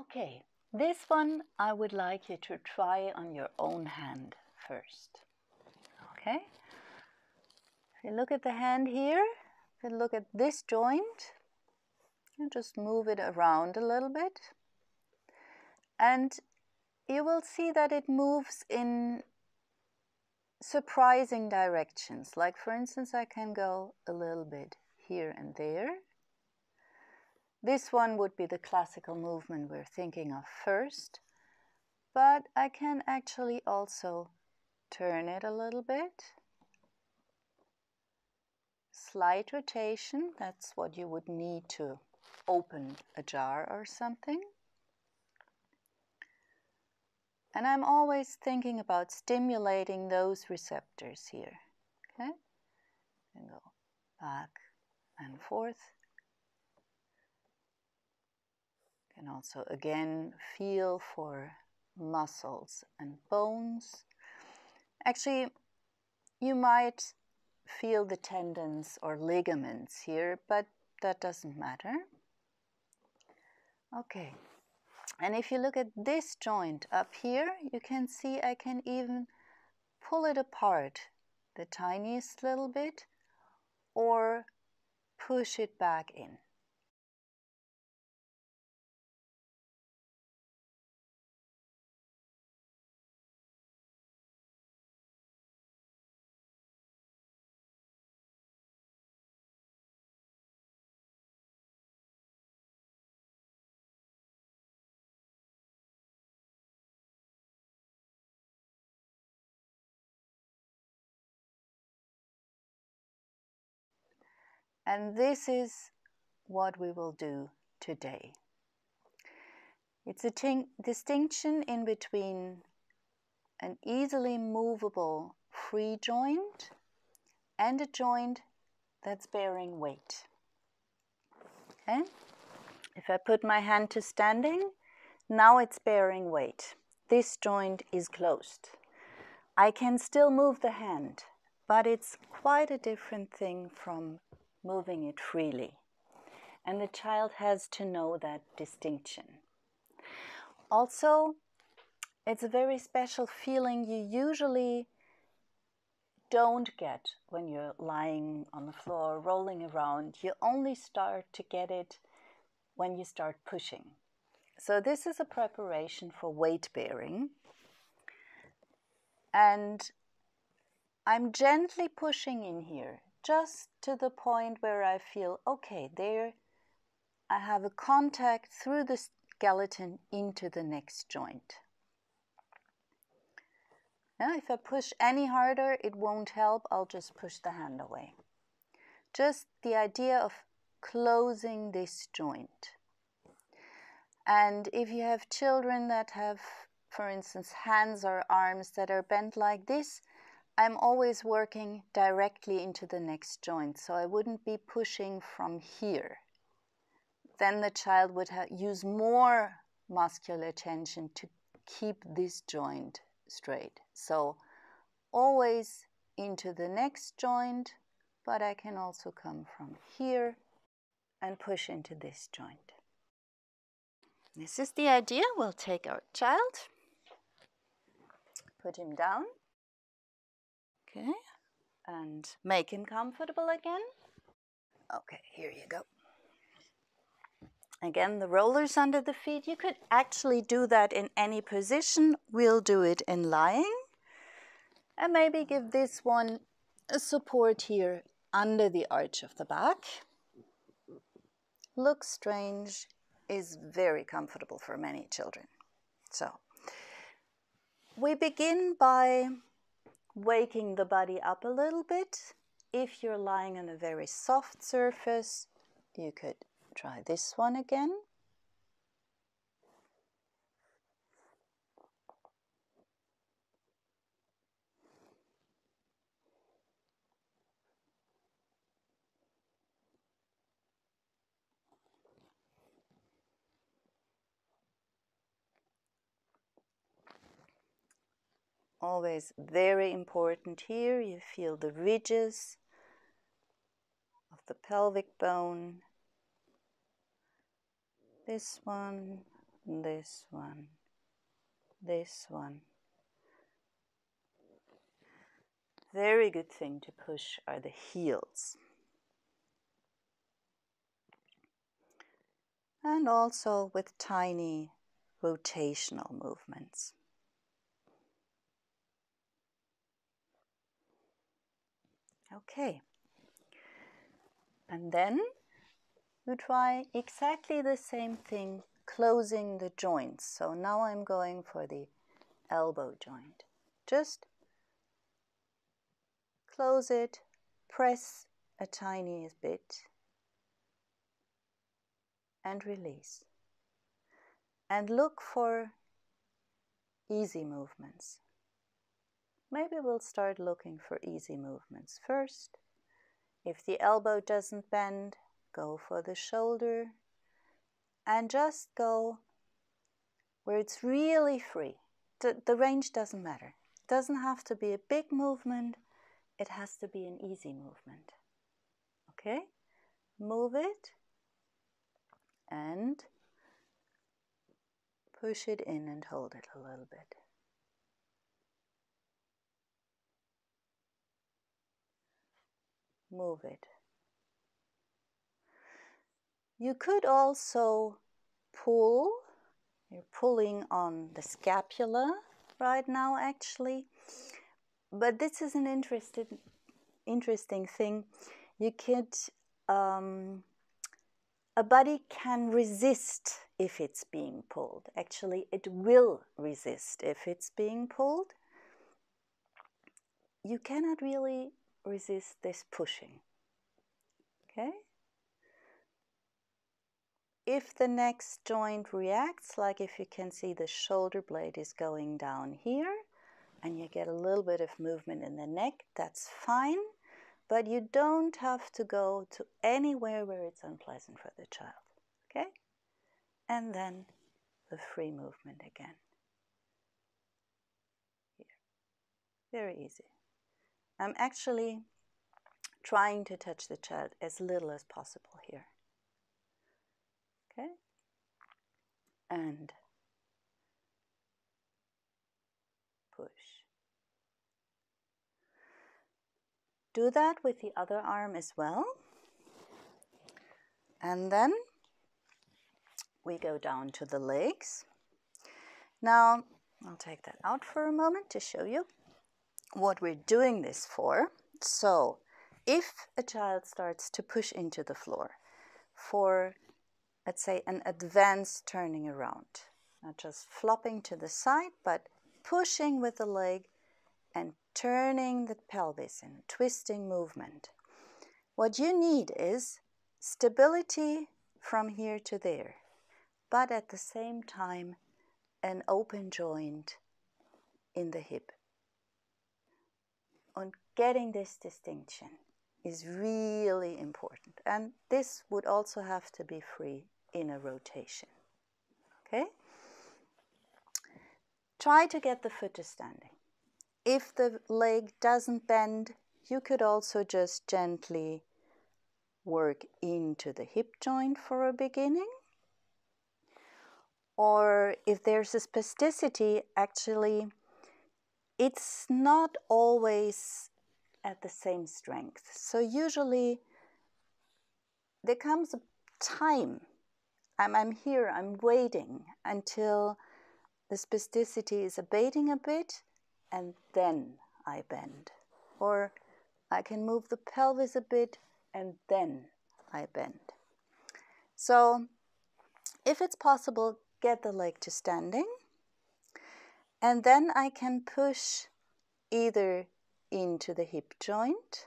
Okay, this one I would like you to try on your own hand first. Okay, if you look at the hand here, if you look at this joint, you just move it around a little bit. And you will see that it moves in surprising directions. Like for instance, I can go a little bit here and there. This one would be the classical movement we're thinking of first, but I can actually also turn it a little bit. Slight rotation, that's what you would need to open a jar or something. And I'm always thinking about stimulating those receptors here. Okay? And go back and forth. Can also again feel for muscles and bones. Actually, you might feel the tendons or ligaments here, but that doesn't matter. Okay, and if you look at this joint up here, you can see I can even pull it apart the tiniest little bit or push it back in. And this is what we will do today. It's a distinction in between an easily movable free joint and a joint that's bearing weight. Okay? If I put my hand to standing, now it's bearing weight. This joint is closed. I can still move the hand, but it's quite a different thing from moving it freely. And the child has to know that distinction. Also, it's a very special feeling you usually don't get when you're lying on the floor, rolling around. You only start to get it when you start pushing. So, this is a preparation for weight bearing. And I'm gently pushing in here just to the point where I feel okay, there I have a contact through the skeleton into the next joint. Now, if I push any harder, it won't help. I'll just push the hand away. Just the idea of closing this joint. And if you have children that have, for instance, hands or arms that are bent like this, I'm always working directly into the next joint, so I wouldn't be pushing from here. Then the child would use more muscular tension to keep this joint straight. So always into the next joint, but I can also come from here and push into this joint. This is the idea. We'll take our child, put him down. Okay, and make him comfortable again. Okay, here you go. Again, the rollers under the feet. You could actually do that in any position. We'll do it in lying. And maybe give this one a support here under the arch of the back. Looks strange, is very comfortable for many children. So, we begin by waking the body up a little bit. If you're lying on a very soft surface, you could try this one again. Always very important here. You feel the ridges of the pelvic bone. This one, this one, this one. Very good thing to push are the heels. And also with tiny rotational movements. Okay. And then you try exactly the same thing, closing the joints. So now I'm going for the elbow joint. Just close it, press a tiny bit, and release. And look for easy movements. Maybe we'll start looking for easy movements first. If the elbow doesn't bend, go for the shoulder and just go where it's really free. The, the range doesn't matter. It doesn't have to be a big movement, it has to be an easy movement. Okay? Move it and push it in and hold it a little bit. Move it. You could also pull, you're pulling on the scapula right now actually, but this is an interesting, interesting thing. You could, um, a body can resist if it's being pulled. Actually, it will resist if it's being pulled. You cannot really resist this pushing. Okay? If the next joint reacts, like if you can see the shoulder blade is going down here, and you get a little bit of movement in the neck, that's fine. But you don't have to go to anywhere where it's unpleasant for the child. Okay? And then the free movement again. Here. Very easy. I'm actually trying to touch the child as little as possible here. Okay? And push. Do that with the other arm as well. And then we go down to the legs. Now, I'll take that out for a moment to show you what we're doing this for. So, if a child starts to push into the floor for, let's say, an advanced turning around, not just flopping to the side, but pushing with the leg and turning the pelvis in twisting movement. What you need is stability from here to there, but at the same time, an open joint in the hip on getting this distinction is really important. And this would also have to be free in a rotation. Okay? Try to get the foot to standing. If the leg doesn't bend, you could also just gently work into the hip joint for a beginning. Or if there's a spasticity, actually it's not always at the same strength. So usually there comes a time, I'm, I'm here, I'm waiting until the spasticity is abating a bit and then I bend. Or I can move the pelvis a bit and then I bend. So if it's possible, get the leg to standing and then I can push either into the hip joint.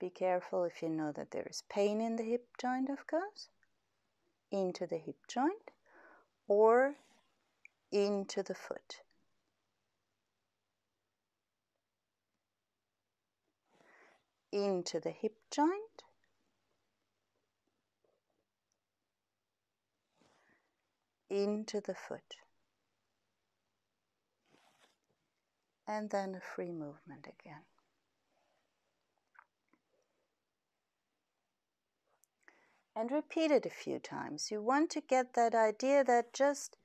Be careful if you know that there is pain in the hip joint, of course. Into the hip joint or into the foot. Into the hip joint. Into the foot. And then a free movement again. and repeat it a few times. You want to get that idea that just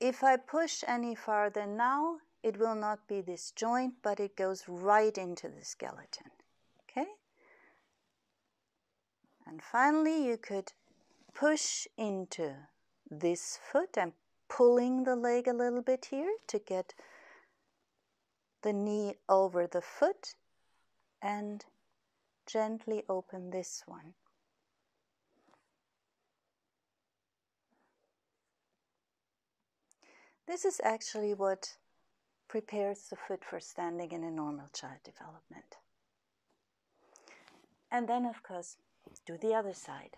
if I push any farther now, it will not be this joint, but it goes right into the skeleton. Okay? And finally, you could push into this foot. I'm pulling the leg a little bit here to get the knee over the foot and gently open this one. This is actually what prepares the foot for standing in a normal child development. And then, of course, do the other side.